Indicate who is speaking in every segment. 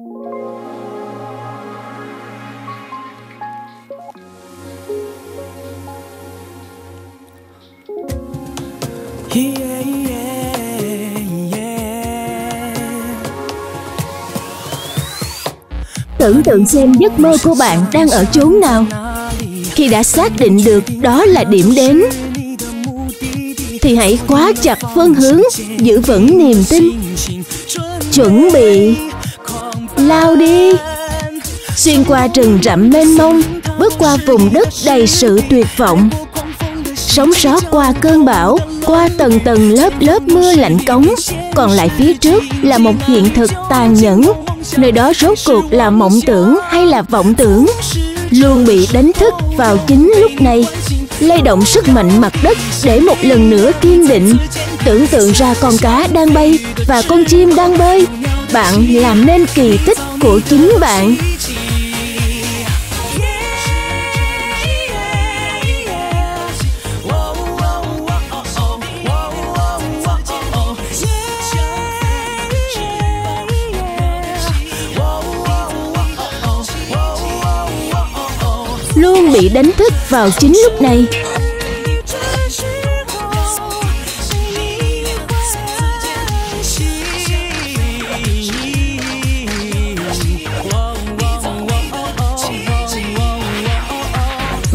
Speaker 1: Yeah, yeah, yeah.
Speaker 2: Tưởng tượng xem giấc mơ của bạn đang ở chốn nào. Khi đã xác định được đó là điểm đến, thì hãy khóa chặt phương hướng, giữ vững niềm tin, chuẩn bị, lao đi. Xuyên qua rừng rậm mênh mông, bước qua vùng đất đầy sự tuyệt vọng. Sống sót qua cơn bão, qua tầng tầng lớp lớp mưa lạnh cống. Còn lại phía trước là một hiện thực tàn nhẫn. Nơi đó rốt cuộc là mộng tưởng hay là vọng tưởng? Luôn bị đánh thức vào chính lúc này lay động sức mạnh mặt đất để một lần nữa kiên định tưởng tượng ra con cá đang bay và con chim đang bơi bạn làm nên kỳ tích của chính bạn. Luôn bị đánh thức vào chính lúc này.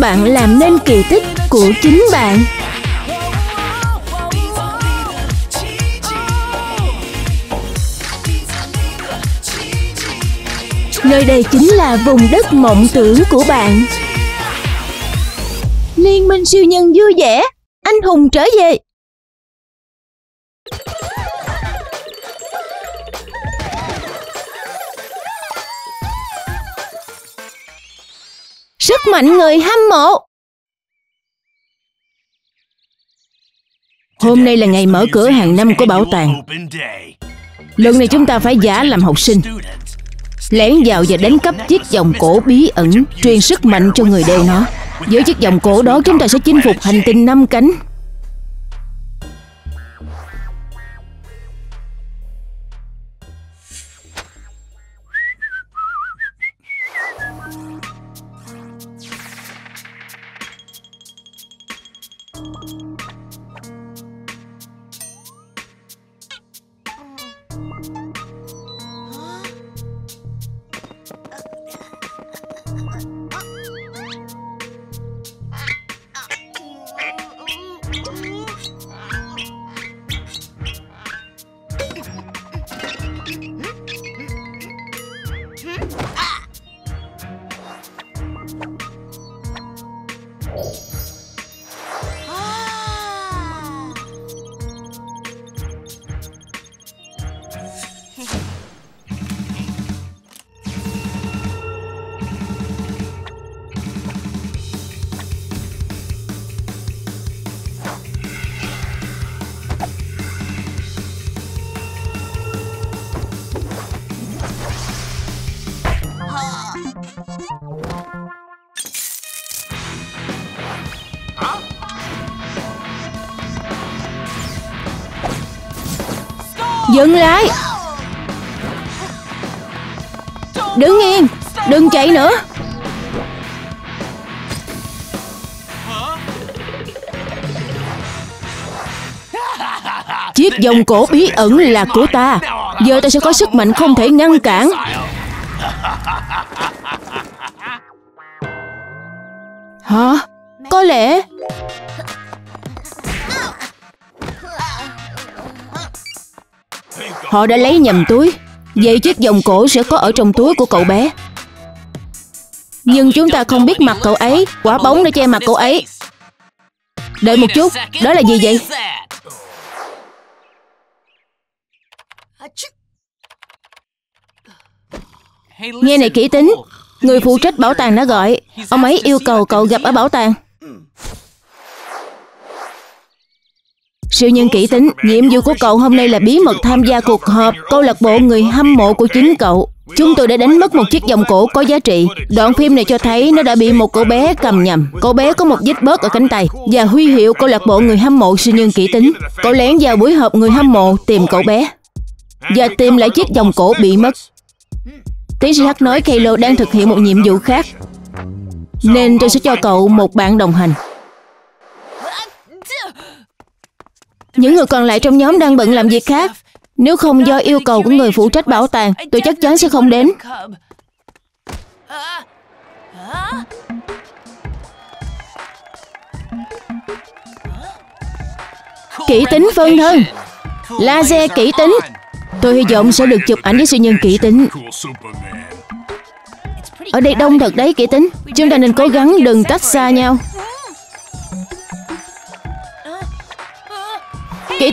Speaker 2: Bạn làm nên kỳ tích của chính bạn. Nơi đây chính là vùng đất mộng tưởng của bạn. Liên minh siêu nhân vui vẻ, anh hùng trở về. Sức mạnh người hâm mộ. Hôm nay là ngày mở cửa hàng năm của bảo tàng. Lần này chúng ta phải giả làm học sinh. Lẻn vào và đánh cắp chiếc vòng cổ bí ẩn, truyền sức mạnh cho người đeo nó. Với chiếc vòng cổ đó, chúng ta sẽ chinh phục hành tinh năm cánh. Ooh. Dừng lại. Đứng yên, đừng chạy nữa. Chiếc vòng cổ bí ẩn là của ta. Giờ ta sẽ có sức mạnh không thể ngăn cản. Hả? Có lẽ. Họ đã lấy nhầm túi. Vậy chiếc vòng cổ sẽ có ở trong túi của cậu bé. Nhưng chúng ta không biết mặt cậu ấy. Quả bóng đã che mặt cậu ấy. Đợi một chút. Đó là gì vậy? Nghe này kỹ tính. Người phụ trách bảo tàng đã gọi. Ông ấy yêu cầu cậu gặp ở bảo tàng. Siêu nhân kỹ tính, nhiệm vụ của cậu hôm nay là bí mật tham gia cuộc họp câu lạc bộ người hâm mộ của chính cậu. Chúng tôi đã đánh mất một chiếc vòng cổ có giá trị. Đoạn phim này cho thấy nó đã bị một cậu bé cầm nhầm. Cậu bé có một vết bớt ở cánh tay và huy hiệu câu lạc bộ người hâm mộ siêu nhân kỹ tính. Cậu lén vào buổi họp người hâm mộ tìm cậu bé và tìm lại chiếc vòng cổ bị mất. Tiến sĩ Hắc nói Kalo đang thực hiện một nhiệm vụ khác Nên tôi sẽ cho cậu một bạn đồng hành Những người còn lại trong nhóm đang bận làm việc khác. Nếu không do yêu cầu của người phụ trách bảo tàng, Tôi chắc chắn sẽ không đến. Kỹ tính phân thân. Laser kỹ tính. Tôi hy vọng sẽ được chụp ảnh với siêu nhân kỹ tính. Ở đây đông thật đấy, kỹ tính. Chúng ta nên cố gắng đừng tách xa nhau.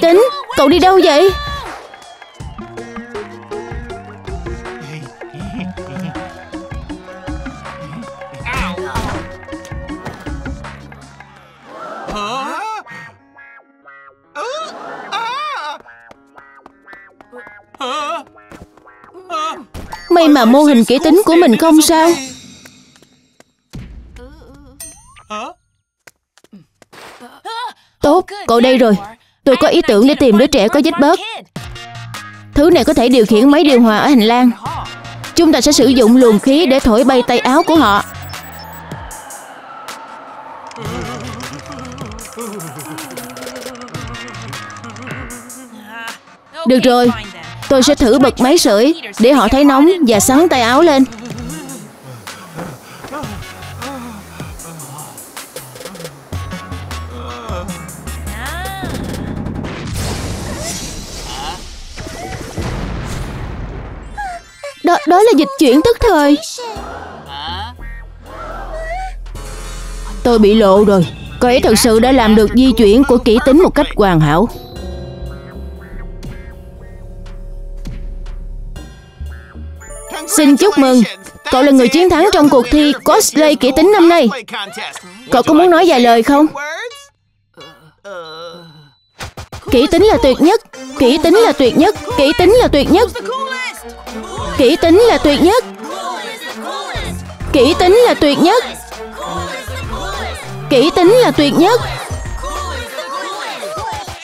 Speaker 2: Tính. Cậu đi đâu vậy? May mà mô hình kỹ tính của mình không sao. Tốt, cậu đây rồi. Tôi có ý tưởng để tìm đứa trẻ có vết bớt. Thứ này có thể điều khiển máy điều hòa ở hành lang. Chúng ta sẽ sử dụng luồng khí để thổi bay tay áo của họ. Được rồi, tôi sẽ thử bật máy sưởi để họ thấy nóng và sắn tay áo lên. Đó, đó là dịch chuyển tức thời. Tôi bị lộ rồi. Cô ấy thật sự đã làm được di chuyển của kỹ tính một cách hoàn hảo. Xin chúc mừng Cậu là người chiến thắng trong cuộc thi cosplay kỹ tính năm nay Cậu có muốn nói vài lời không? Kỹ tính là tuyệt nhất Kỹ tính là tuyệt nhất Kỹ tính là tuyệt nhất Kỹ tính là tuyệt nhất. Kỹ tính là tuyệt nhất. Kỹ tính là tuyệt nhất.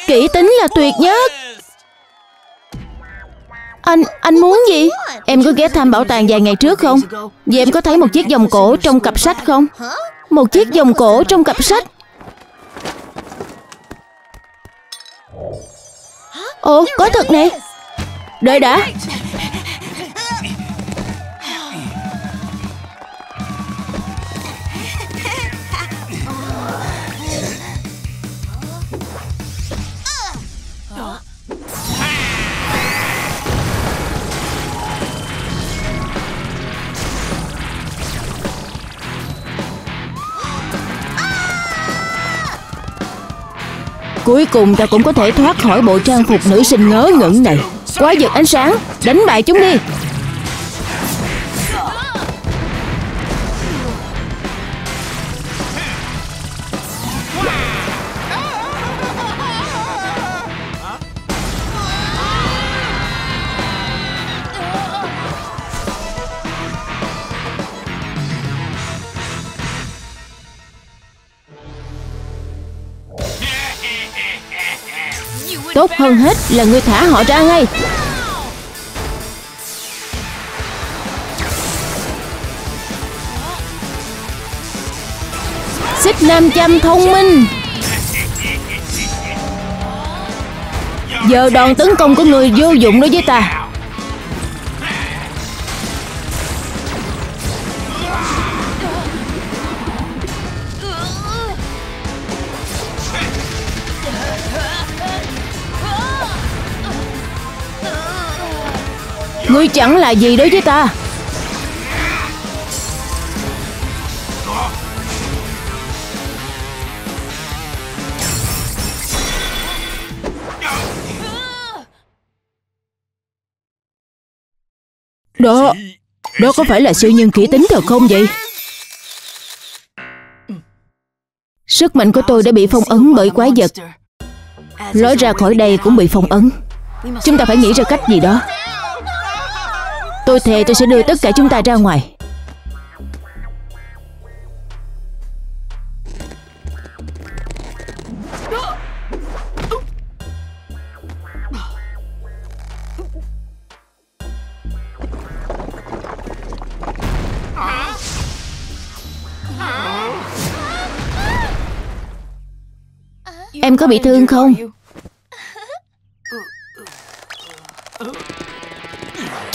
Speaker 2: Kỹ tính là tuyệt nhất. Anh, anh muốn gì? Em có ghé thăm bảo tàng vài ngày trước không? Vậy em có thấy một chiếc vòng cổ trong cặp sách không? Một chiếc vòng cổ trong cặp sách. Ồ, có thật nè. Đợi đã. Cuối cùng ta cũng có thể thoát khỏi bộ trang phục nữ sinh ngớ ngẩn này. Quá giật ánh sáng. Đánh bại chúng đi. Tốt hơn hết là ngươi thả họ ra ngay. Xích nam châm thông minh. Giờ đòn tấn công của người vô dụng đối với ta. Ngươi chẳng là gì đối với ta. Đó Đó có phải là siêu nhân kỹ tính thật không vậy? Sức mạnh của tôi đã bị phong ấn bởi quái vật. Lối ra khỏi đây cũng bị phong ấn. Chúng ta phải nghĩ ra cách gì đó. Tôi thề tôi sẽ đưa tất cả chúng ta ra ngoài. Em có bị thương không?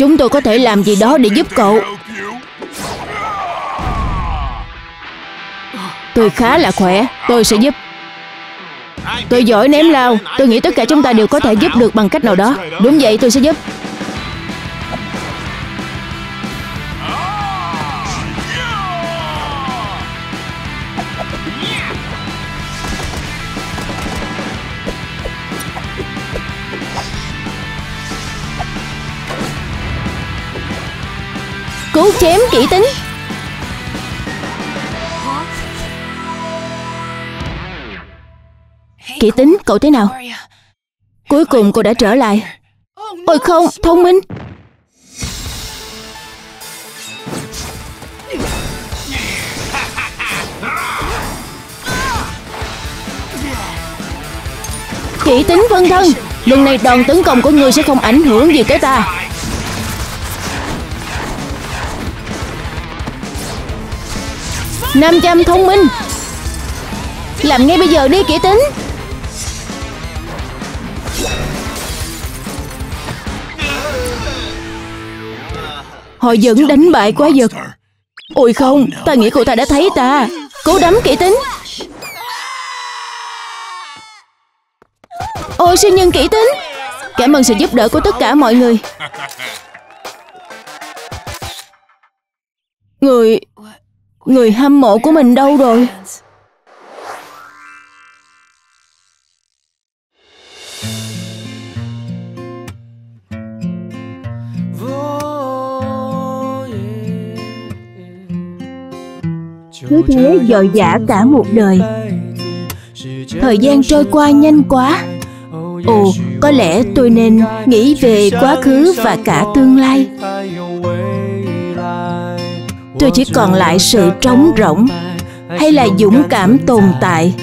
Speaker 2: Chúng tôi có thể làm gì đó để giúp cậu. Tôi khá là khỏe, Tôi sẽ giúp. Tôi giỏi ném lao, Tôi nghĩ tất cả chúng ta đều có thể giúp được bằng cách nào đó. Đúng vậy, tôi sẽ giúp. Cú chém kỹ tính. Kỹ tính, cậu thế nào? Cuối cùng cô đã trở lại. Ôi không, thông minh. Kỹ tính phân thân. Lần này đòn tấn công của ngươi sẽ không ảnh hưởng gì tới ta. Năm trăm thông minh. Làm ngay bây giờ đi, kỹ tính. Họ vẫn đánh bại quá giật Ôi không, Ta nghĩ cô ta đã thấy ta. Cố đấm kỹ tính. Ôi siêu nhân kỹ tính. Cảm ơn sự giúp đỡ của tất cả mọi người. Người Người hâm mộ của mình đâu rồi? Cứ thế dội dã cả một đời. Thời gian trôi qua nhanh quá. Ồ, có lẽ tôi nên nghĩ về quá khứ và cả tương lai tôi chỉ còn lại sự trống rỗng hay là dũng cảm tồn tại.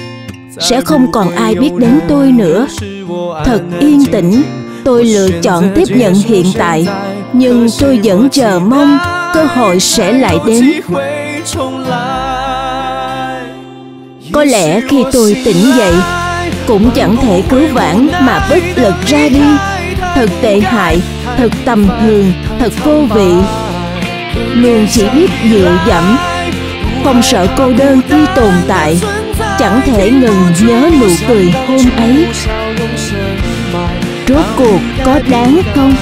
Speaker 2: Sẽ không còn ai biết đến tôi nữa. Thật yên tĩnh, tôi lựa chọn tiếp nhận hiện tại. Nhưng tôi vẫn chờ mong cơ hội sẽ lại đến. Có lẽ khi tôi tỉnh dậy, cũng chẳng thể cứu vãn mà bất lực ra đi. Thật tệ hại, thật tầm thường, thật vô vị luôn chỉ biết dựa dẫm. Không sợ cô đơn khi tồn tại. Chẳng thể ngừng nhớ nụ cười hôm ấy. Rốt cuộc có đáng không?